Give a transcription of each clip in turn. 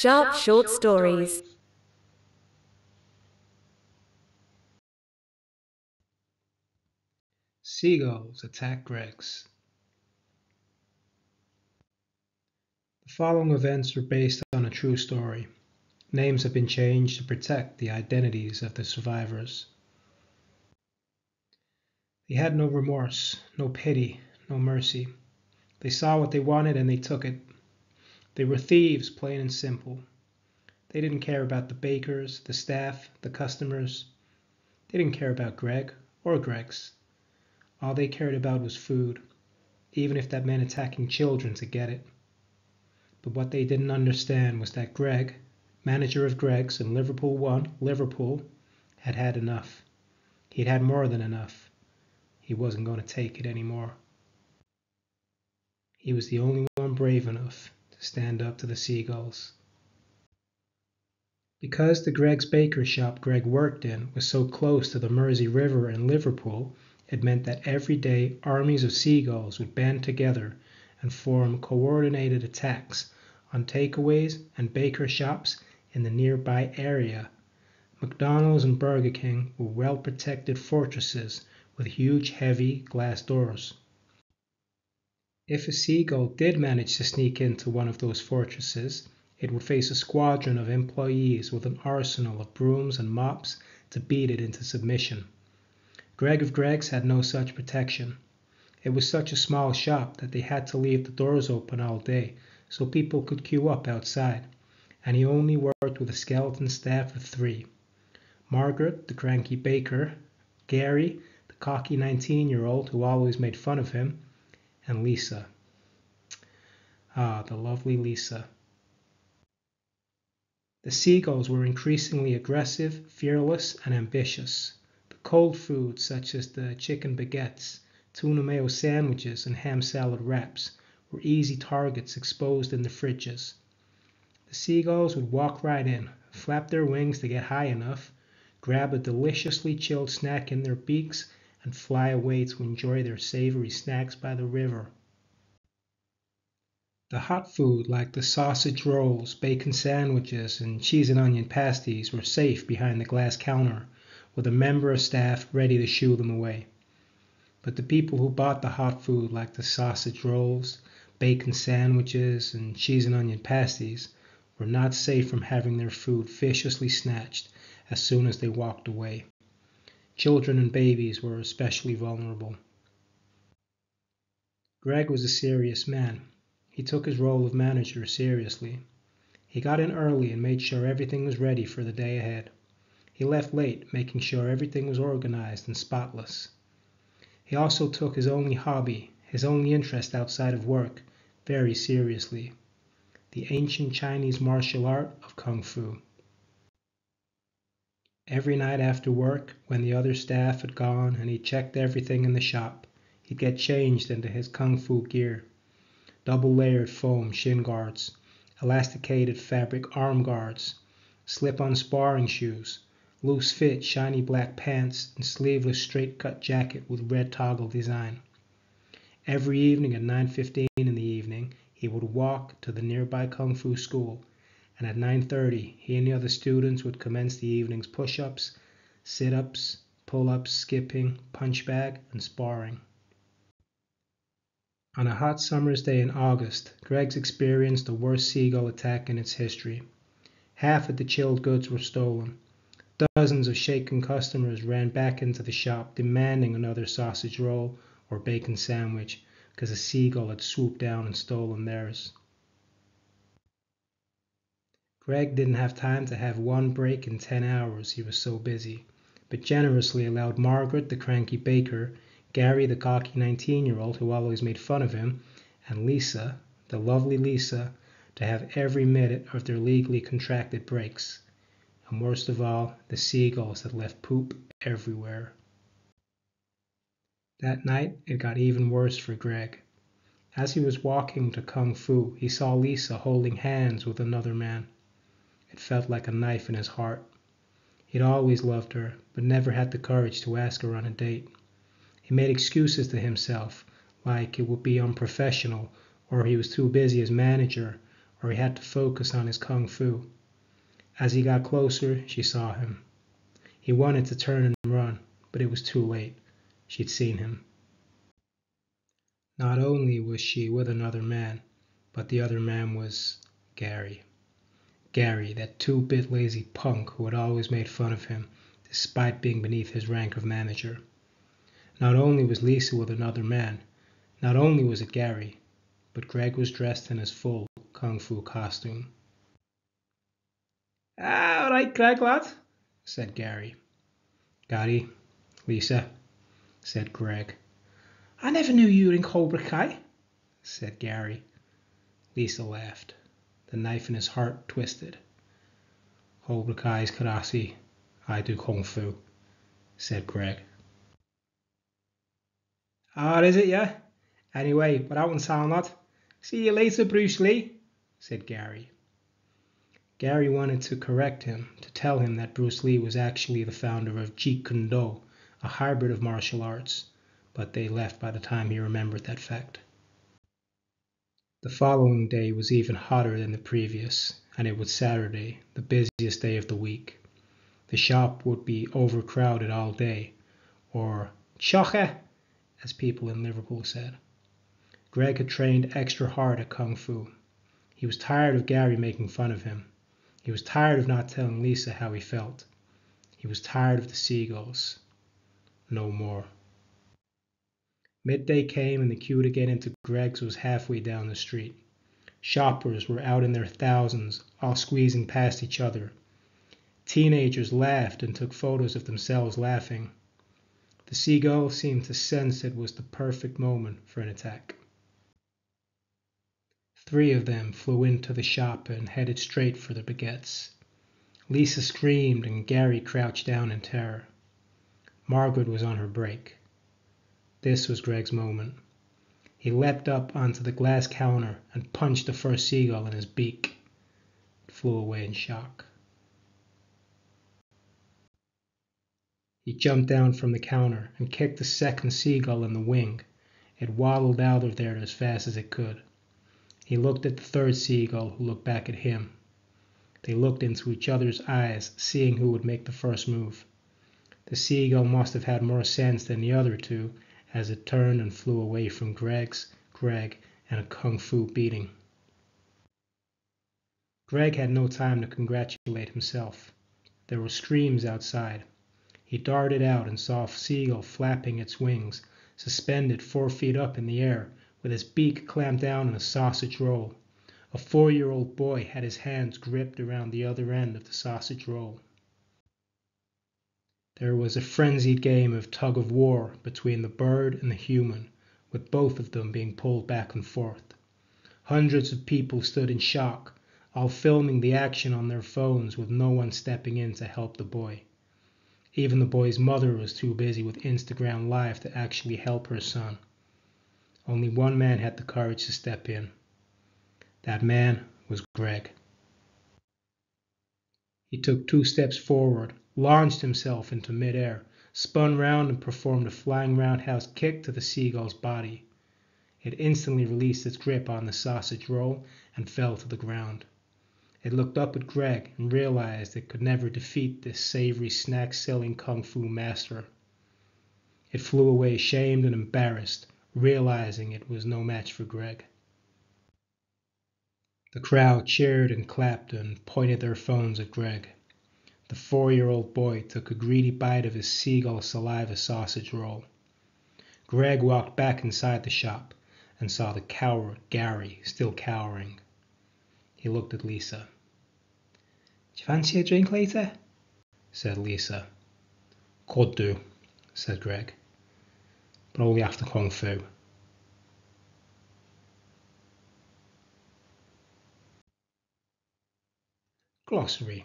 Sharp Short Stories. Seagulls attack Greggs. The following events are based on a true story. Names have been changed to protect the identities of the survivors. They had no remorse, no pity, no mercy. They saw what they wanted and they took it. They were thieves, plain and simple. They didn't care about the bakers, the staff, the customers. They didn't care about Greg or Greggs. All they cared about was food, even if that meant attacking children to get it. But what they didn't understand was that Greg, manager of Greggs in Liverpool 1, Liverpool, had had enough. He'd had more than enough. He wasn't going to take it anymore. He was the only one brave enough stand up to the seagulls. Because the Greggs baker shop Greg worked in was so close to the Mersey River in Liverpool, it meant that every day armies of seagulls would band together and form coordinated attacks on takeaways and baker shops in the nearby area. McDonald's and Burger King were well protected fortresses with huge heavy glass doors. If a seagull did manage to sneak into one of those fortresses, it would face a squadron of employees with an arsenal of brooms and mops to beat it into submission. Greg of Greggs had no such protection. It was such a small shop that they had to leave the doors open all day so people could queue up outside, and he only worked with a skeleton staff of three Margaret, the cranky baker, Gary, the cocky 19 year old who always made fun of him, and Lisa. Ah, the lovely Lisa. The seagulls were increasingly aggressive, fearless, and ambitious. The cold foods, such as the chicken baguettes, tuna mayo sandwiches, and ham salad wraps, were easy targets exposed in the fridges. The seagulls would walk right in, flap their wings to get high enough, grab a deliciously chilled snack in their beaks, and fly away to enjoy their savory snacks by the river. The hot food like the sausage rolls, bacon sandwiches, and cheese and onion pasties were safe behind the glass counter with a member of staff ready to shoo them away. But the people who bought the hot food like the sausage rolls, bacon sandwiches, and cheese and onion pasties were not safe from having their food viciously snatched as soon as they walked away. Children and babies were especially vulnerable. Greg was a serious man. He took his role of manager seriously. He got in early and made sure everything was ready for the day ahead. He left late, making sure everything was organized and spotless. He also took his only hobby, his only interest outside of work, very seriously the ancient Chinese martial art of Kung Fu. Every night after work, when the other staff had gone and he checked everything in the shop, he'd get changed into his kung fu gear double layered foam shin guards, elasticated fabric arm guards, slip on sparring shoes, loose fit shiny black pants, and sleeveless straight cut jacket with red toggle design. Every evening at 9:15 in the evening, he would walk to the nearby kung fu school and at 9:30 he and the other students would commence the evening's push-ups, sit-ups, pull-ups, skipping, punch bag, and sparring. On a hot summer's day in August, Greggs experienced the worst seagull attack in its history. Half of the chilled goods were stolen. Dozens of shaken customers ran back into the shop demanding another sausage roll or bacon sandwich because a seagull had swooped down and stolen theirs. Greg didn't have time to have one break in ten hours, he was so busy, but generously allowed Margaret, the cranky baker, Gary, the cocky 19 year old who always made fun of him, and Lisa, the lovely Lisa, to have every minute of their legally contracted breaks. And worst of all, the seagulls that left poop everywhere. That night, it got even worse for Greg. As he was walking to Kung Fu, he saw Lisa holding hands with another man. It felt like a knife in his heart. He'd always loved her, but never had the courage to ask her on a date. He made excuses to himself, like it would be unprofessional, or he was too busy as manager, or he had to focus on his kung fu. As he got closer, she saw him. He wanted to turn and run, but it was too late. She'd seen him. Not only was she with another man, but the other man was Gary. Gary, that two bit lazy punk who had always made fun of him, despite being beneath his rank of manager. Not only was Lisa with another man, not only was it Gary, but Greg was dressed in his full kung fu costume. Ah, all right, Greg, lad, said Gary. Gary, Lisa, said Greg. I never knew you were in Cobra Kai, said Gary. Lisa laughed. The knife in his heart twisted. Cobra Kai karate. I do kung fu, said Greg. Ah, is it, yeah? Anyway, but out and sound, lad. See you later, Bruce Lee, said Gary. Gary wanted to correct him, to tell him that Bruce Lee was actually the founder of Jeet Kune Do, a hybrid of martial arts, but they left by the time he remembered that fact. The following day was even hotter than the previous, and it was Saturday, the busiest day of the week. The shop would be overcrowded all day, or choche, as people in Liverpool said. Greg had trained extra hard at Kung Fu. He was tired of Gary making fun of him. He was tired of not telling Lisa how he felt. He was tired of the seagulls. No more. Midday came and the queue to get into Greggs was halfway down the street. Shoppers were out in their thousands, all squeezing past each other. Teenagers laughed and took photos of themselves laughing. The seagull seemed to sense it was the perfect moment for an attack. Three of them flew into the shop and headed straight for the baguettes. Lisa screamed and Gary crouched down in terror. Margaret was on her break. This was Greg's moment. He leapt up onto the glass counter and punched the first seagull in his beak. It flew away in shock. He jumped down from the counter and kicked the second seagull in the wing. It waddled out of there as fast as it could. He looked at the third seagull, who looked back at him. They looked into each other's eyes, seeing who would make the first move. The seagull must have had more sense than the other two, as it turned and flew away from Greggs, Greg, and a kung fu beating. Greg had no time to congratulate himself. There were screams outside. He darted out and saw a seagull flapping its wings, suspended four feet up in the air, with his beak clamped down in a sausage roll. A four year old boy had his hands gripped around the other end of the sausage roll. There was a frenzied game of tug of war between the bird and the human, with both of them being pulled back and forth. Hundreds of people stood in shock, all filming the action on their phones with no one stepping in to help the boy. Even the boy's mother was too busy with Instagram Live to actually help her son. Only one man had the courage to step in. That man was Greg. He took two steps forward, launched himself into midair, spun round and performed a flying roundhouse kick to the seagull's body. It instantly released its grip on the sausage roll and fell to the ground. It looked up at Greg and realized it could never defeat this savory snack selling kung fu master. It flew away shamed and embarrassed, realizing it was no match for Greg. The crowd cheered and clapped and pointed their phones at Greg. The four year old boy took a greedy bite of his seagull saliva sausage roll. Greg walked back inside the shop and saw the coward Gary still cowering. He looked at Lisa. Do you fancy a drink later? said Lisa. Could do, said Greg but only after Kung Fu. Glossary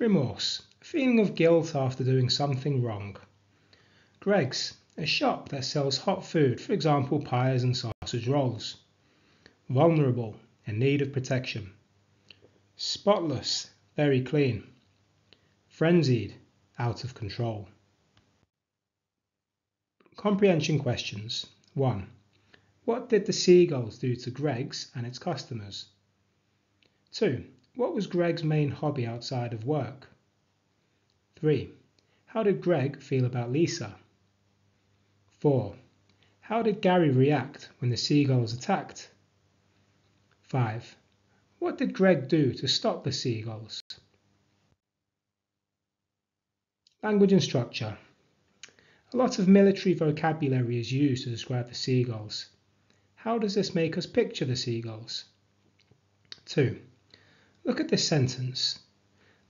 Remorse, feeling of guilt after doing something wrong. Greggs, a shop that sells hot food, for example, pies and sausage rolls. Vulnerable, in need of protection. Spotless, very clean. Frenzied, out of control. Comprehension questions. 1. What did the seagulls do to Greggs and its customers? 2. What was Greg's main hobby outside of work? 3. How did Greg feel about Lisa? 4. How did Gary react when the seagulls attacked? 5. What did Greg do to stop the seagulls? Language and structure. A lot of military vocabulary is used to describe the seagulls. How does this make us picture the seagulls? 2. Look at this sentence.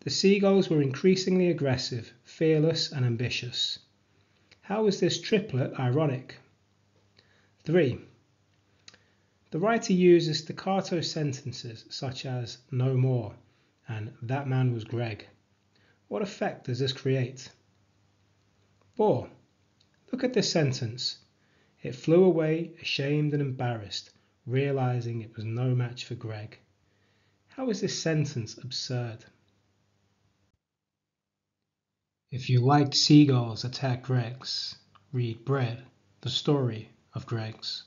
The seagulls were increasingly aggressive, fearless, and ambitious. How is this triplet ironic? 3. The writer uses staccato sentences such as no more and that man was Greg. What effect does this create? 4. Look at this sentence. It flew away, ashamed and embarrassed, realizing it was no match for Greg. How is this sentence absurd? If you liked Seagulls Attack Greggs, read Bread, the story of Greggs.